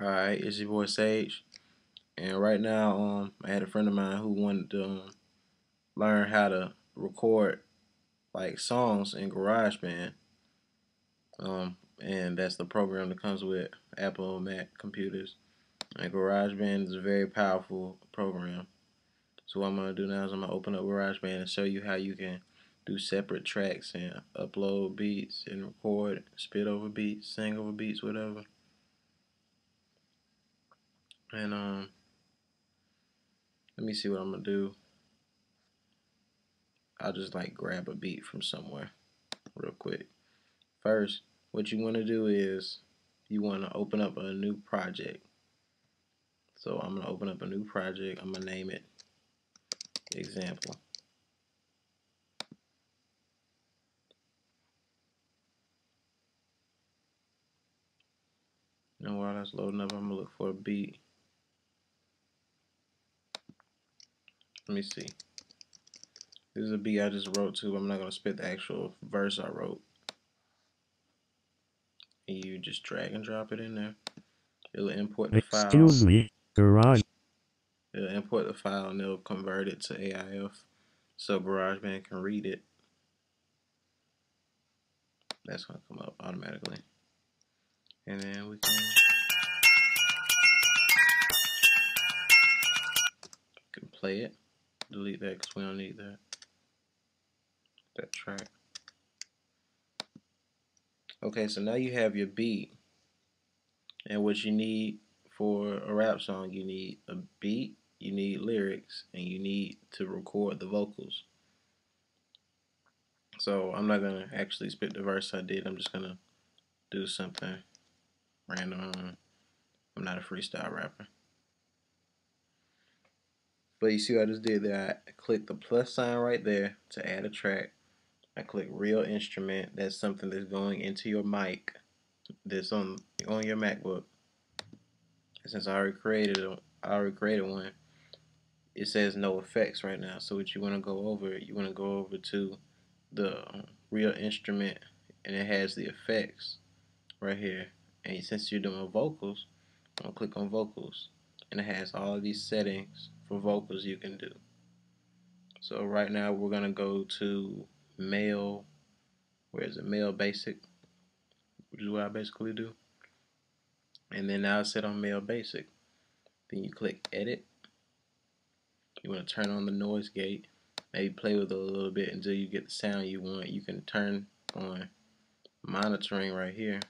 Alright, it's your boy Sage. And right now, um, I had a friend of mine who wanted to um, learn how to record like songs in GarageBand. Um, and that's the program that comes with Apple Mac computers. And GarageBand is a very powerful program. So what I'm gonna do now is I'm gonna open up GarageBand and show you how you can do separate tracks and upload beats and record, spit over beats, sing over beats, whatever. And um, let me see what I'm gonna do. I'll just like grab a beat from somewhere real quick. First, what you want to do is you want to open up a new project. So I'm gonna open up a new project. I'm gonna name it example. And while that's loading up, I'm gonna look for a beat. Let me see. This is a beat I just wrote to. I'm not going to spit the actual verse I wrote. And you just drag and drop it in there. It'll import the file. Excuse me, Garage. It'll import the file and it'll convert it to AIF so GarageBand can read it. That's going to come up automatically. And then we can play it delete that because we don't need that. That track. Okay so now you have your beat. And what you need for a rap song you need a beat you need lyrics and you need to record the vocals. So I'm not gonna actually spit the verse I did I'm just gonna do something random. I'm not a freestyle rapper but you see what I just did there? I click the plus sign right there to add a track. I click real instrument. That's something that's going into your mic. That's on on your MacBook. since I already created a, I already created one, it says no effects right now. So what you want to go over, you want to go over to the real instrument, and it has the effects right here. And since you're doing vocals, I'm gonna click on vocals, and it has all these settings for vocals you can do. So right now we're gonna go to male, where is it? Male basic, which is what I basically do. And then now I set on male basic. Then you click edit. You want to turn on the noise gate. Maybe play with it a little bit until you get the sound you want. You can turn on monitoring right here.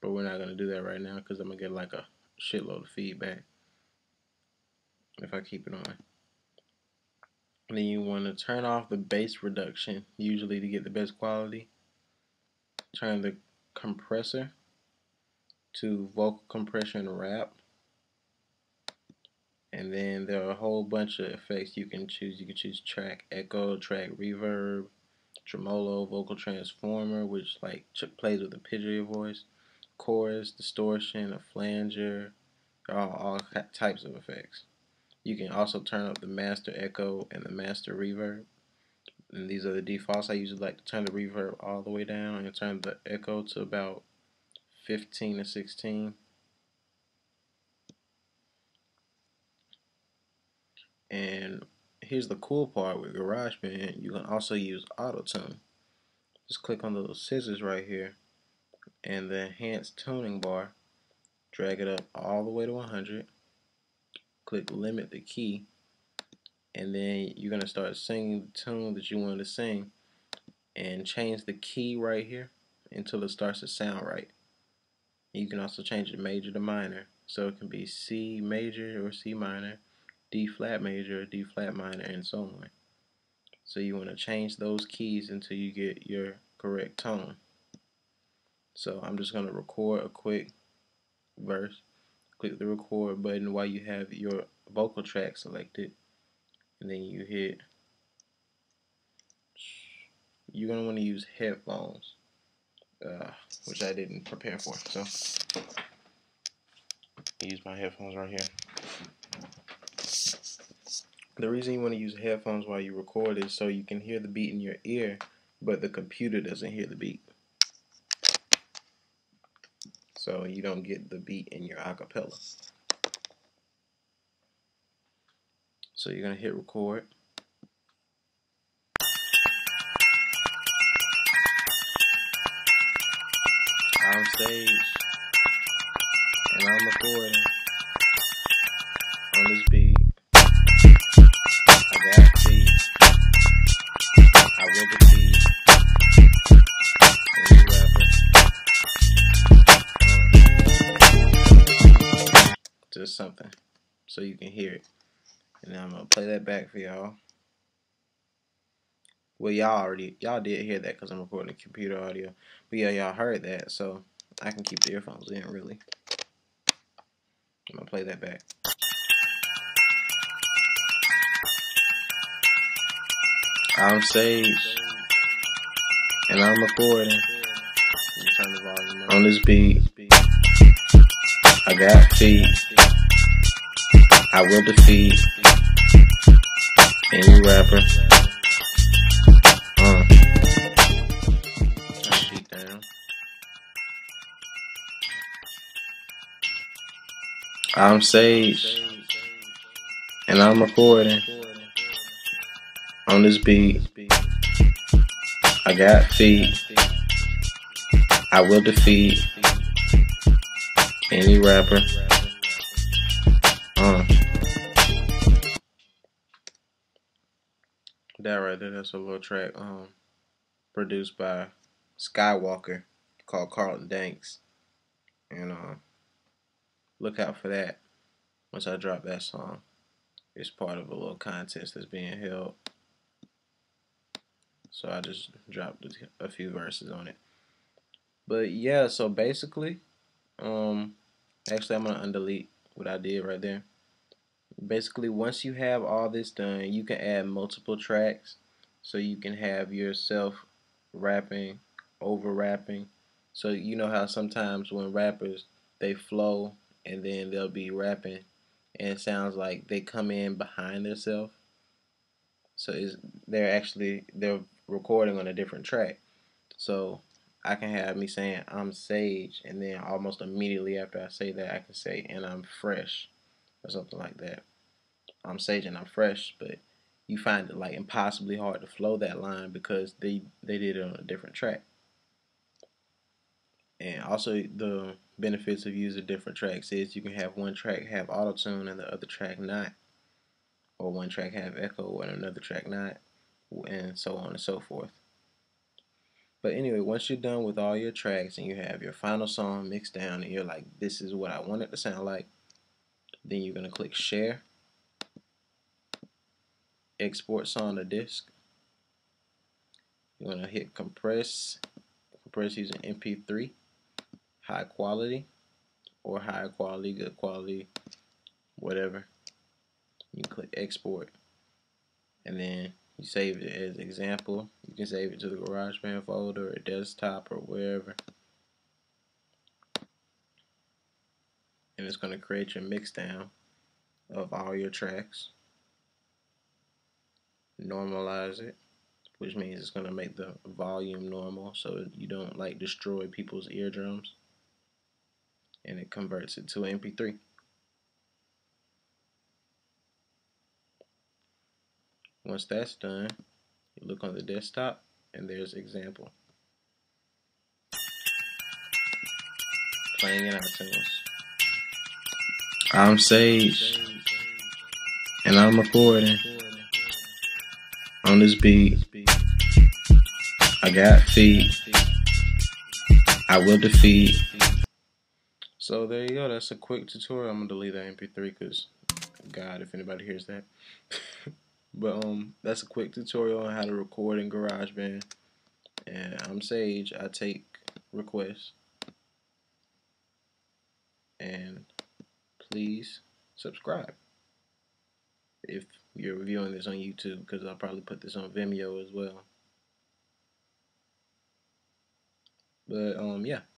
But we're not to do that right now because I'm to get like a shitload of feedback if I keep it on. And then you want to turn off the bass reduction, usually to get the best quality. Turn the compressor to vocal compression wrap. And then there are a whole bunch of effects you can choose. You can choose track echo, track reverb, tremolo, vocal transformer, which like plays with the pitch of your voice, chorus, distortion, a flanger, all, all types of effects. You can also turn up the master echo and the master reverb. And these are the defaults. I usually like to turn the reverb all the way down and turn the echo to about 15 to 16. And here's the cool part with GarageBand. You can also use auto-tune. Just click on the little scissors right here and the enhanced tuning bar. Drag it up all the way to 100 click limit the key and then you're going to start singing the tune that you want to sing and change the key right here until it starts to sound right. You can also change it major to minor so it can be C major or C minor, D flat major or D flat minor and so on. So you want to change those keys until you get your correct tone. So I'm just going to record a quick verse click the record button while you have your vocal track selected and then you hit you're going to want to use headphones uh, which I didn't prepare for so. Use my headphones right here. The reason you want to use headphones while you record is so you can hear the beat in your ear but the computer doesn't hear the beat so you don't get the beat in your acapella. So you're gonna hit record. I'm Sage and I'm recording something so you can hear it. And I'm gonna play that back for y'all. Well, y'all already y'all did hear that because I'm recording computer audio. But yeah, y'all heard that, so I can keep the earphones in really. I'm gonna play that back. I'm Sage, and I'm recording on this beat. I got feet. I will defeat any rapper. Uh. I'm Sage, and I'm recording on this beat. I got feet. I will defeat any rapper. Uh. That's a little track um produced by Skywalker called Carlton Danks. And uh, look out for that once I drop that song. It's part of a little contest that's being held. So I just dropped a few verses on it. But yeah, so basically, um, actually I'm gonna undelete what I did right there. Basically, once you have all this done, you can add multiple tracks. So you can have yourself rapping, over rapping. So you know how sometimes when rappers they flow and then they'll be rapping and it sounds like they come in behind themselves. So is they're actually they're recording on a different track. So I can have me saying I'm Sage, and then almost immediately after I say that, I can say and I'm fresh, or something like that. I'm Sage and I'm fresh, but you find it like impossibly hard to flow that line because they they did it on a different track. And also the benefits of using different tracks is you can have one track have auto tune and the other track not, or one track have echo and another track not and so on and so forth. But anyway, once you're done with all your tracks and you have your final song mixed down and you're like, this is what I want it to sound like, then you're going to click share, export to disk. You want to hit compress, compress using MP3, high quality, or high quality, good quality, whatever. You click export, and then you save it as example. You can save it to the GarageBand folder or desktop or wherever. And it's going to create your mixdown of all your tracks. Normalize it, which means it's going to make the volume normal so you don't like destroy people's eardrums. And it converts it to MP3. Once that's done, you look on the desktop and there's example. Playing in iTunes. I'm Sage and I'm recording on this beat. I got feet. I will defeat. So there you go. That's a quick tutorial. I'm gonna delete that MP3 because God, if anybody hears that. But um, that's a quick tutorial on how to record in GarageBand. And I'm Sage. I take requests. And please subscribe if you're reviewing this on YouTube because I'll probably put this on Vimeo as well. But um, yeah.